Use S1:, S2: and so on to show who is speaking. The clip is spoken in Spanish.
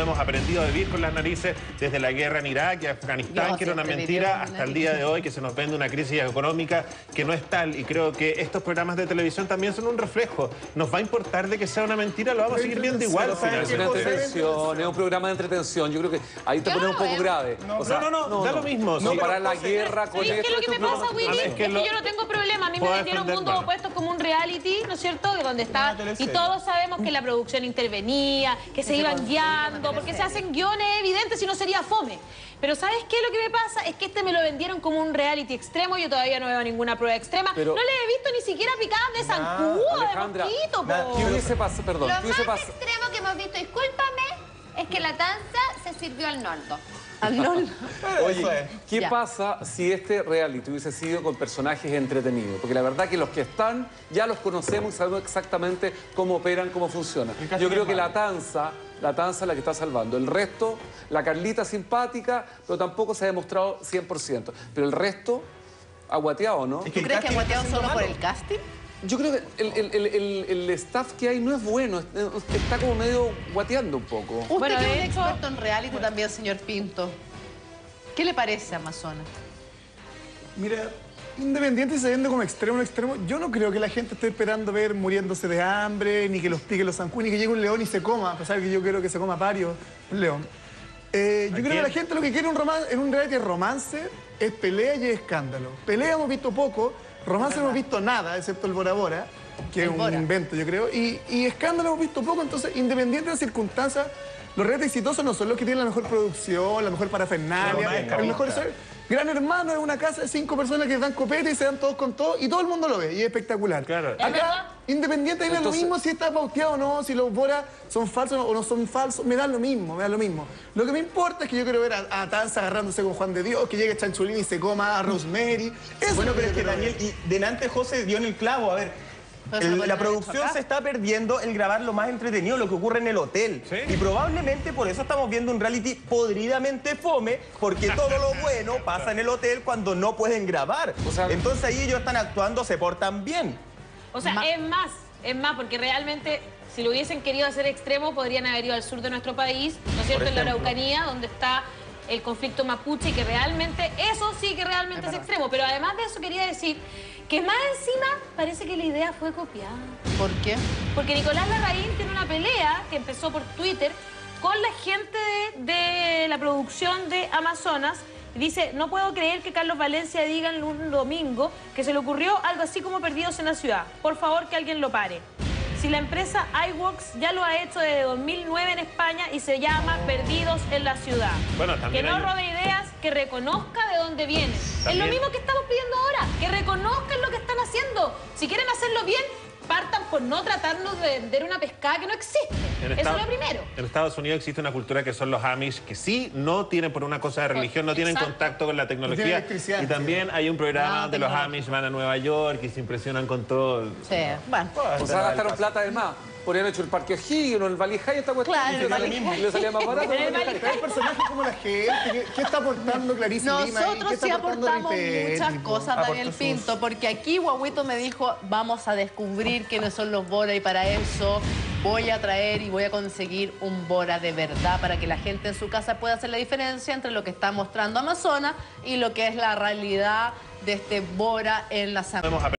S1: Hemos aprendido a vivir con las narices desde la guerra en Irak y Afganistán,
S2: Yo
S1: que era una mentira, hasta el día de hoy, que se nos vende una crisis económica que no es tal. Y creo que estos programas de televisión también son un reflejo. ¿Nos va a importar de que sea una mentira? Lo vamos a seguir viendo igual.
S3: Es una entretención, es un programa de entretención. Yo creo que ahí te pones un poco
S2: veo.
S3: grave.
S1: No, no, no, da lo mismo.
S3: No para la guerra con
S4: ¿Sabes qué
S3: esto.
S4: es lo que me pasa, Willy? Es
S1: que
S4: que yo no tengo problema. A mí me
S1: defender,
S4: Mundo. Opuesto como un reality, ¿no es cierto? Que Donde está... Y todos sabemos que la producción intervenía, que se iban guiando, porque se hacen guiones evidentes, si no sería fome. Pero ¿sabes qué? Lo que me pasa es que este me lo vendieron como un reality extremo. Yo todavía no veo ninguna prueba extrema.
S3: Pero-
S4: no le he visto ni siquiera picadas de zancudo, de mosquito, po.
S3: ¿qué hubiese pasado? Perdón,
S2: Lo
S3: ¿qué hubiese
S2: más
S3: pasado?
S2: extremo que hemos visto, discúlpame, es que la tanza se sirvió al nordo.
S3: Oye,
S5: Eso es.
S3: ¿qué
S2: Ya.
S3: pasa si este reality hubiese sido con personajes entretenidos? Porque la verdad que los que están ya los conocemos y sabemos exactamente cómo operan, cómo funcionan. Yo creo
S5: que
S3: la tanza, la tanza es la que está salvando. El resto, la Carlita simpática, pero tampoco se ha demostrado 100%. Pero el resto, aguateado, ¿no?
S2: ¿Tú crees que
S5: casting
S2: ha
S5: está
S2: guateado
S5: siendo
S2: solo por el casting?
S3: Yo creo que el, el- el- el- el staff que hay no es bueno, es- está como medio guateando un poco.
S2: Usted
S4: Bueno,
S2: que es un
S4: hecho-
S2: experto en reality también, señor Pinto. ¿Qué le parece Amazonas?
S6: Mira, independiente se vende como extremo o extremo, yo no creo que la gente esté esperando ver muriéndose de hambre, ni que los pique los zancudos, ni que llegue un león y se coma, a pesar de que yo quiero que se coma varios, un león. Eh, yo creo que la gente lo que quiere en un, roman- en un reality es romance, es pelea y es escándalo. Pelea hemos visto poco, romance no hemos visto nada, excepto el Bora Bora, que
S2: El
S6: es un invento, yo creo, y, y escándalo hemos visto poco, entonces, independiente de las circunstancias, los realities exitosos no son los que tienen la mejor producción, la mejor parafernalia, el mejor... Gran Hermano es una casa de cinco personas que dan copete y se dan todos con todo y todo el mundo lo ve y es espectacular.
S1: Claro.
S6: Acá, independiente, me da lo mismo si está pauteado o no, si los boras son falsos o no son falsos, me da lo mismo, me da lo mismo. Lo que me importa es que yo quiero ver a, a Tanza agarrándose con Juan de Dios, que llegue Chanchulín y se coma a Rosemary. Eso
S5: Bueno,
S6: lo
S5: pero es que Daniel, y delante José dio en el clavo, a ver. El- la producción se está perdiendo en grabar lo más entretenido, lo que ocurre en el hotel.
S1: Sí.
S5: Y probablemente por eso estamos viendo un reality podridamente fome, porque todo lo bueno pasa en el hotel cuando no pueden grabar.
S3: O sea-
S5: Entonces ahí ellos están actuando, se portan bien.
S4: O sea, es más, es más, porque realmente si lo hubiesen querido hacer extremo, podrían haber ido al sur de nuestro país, ¿no es cierto? En la. Araucanía, donde está el conflicto mapuche, y que realmente, eso sí que realmente es, extremo. Pero además de eso quería decir que más encima parece que la idea fue copiada.
S2: ¿Por qué?
S4: Porque Nicolás Larraín tiene una pelea que empezó por Twitter con la gente de, de la producción de Amazonas. Dice, no puedo creer que Carlos Valencia diga en un domingo que se le ocurrió algo así como perdidos en la ciudad. Por favor, que alguien lo pare. Si la empresa iWorks ya lo ha hecho desde 2009 en España y se llama Perdidos en la Ciudad.
S1: Bueno, también
S4: que no
S1: hay-
S4: robe ideas, que reconozca de dónde viene. Es lo mismo que estamos pidiendo ahora, que reconozcan lo que están haciendo. Si quieren hacerlo bien, por no tratarnos de vender una pescada que no existe.
S1: En
S4: Eso es lo primero.
S1: En Estados Unidos existe una cultura que son los Amish, que sí no tienen por una cosa de religión, no tienen
S4: Exacto.
S1: contacto con la tecnología. Y también hay un programa
S2: No,
S1: donde los. Amish van a Nueva York y se impresionan con todo.
S2: Sí, bueno.
S3: O sea, gastaron plata de más. Podrían hecho el Parque O'Higgins o el Valley High, esta cuestión.
S2: Claro,
S3: y
S2: el
S3: tenía
S2: Valley
S3: lo mismo,
S2: High.
S3: y le salía más barato.
S4: En el Valley
S6: Hay personajes como la gente, ¿qué, qué está aportando Clarice
S2: Nosotros sí aportamos muchas cosas, Daniel
S5: sus-
S2: Pinto, porque aquí Guaguito me dijo, vamos a descubrir quiénes son los Bora y para eso voy a traer y voy a conseguir un Bora de verdad para que la gente en su casa pueda hacer la diferencia entre lo que está mostrando Amazonas y lo que es la realidad de este Bora en la San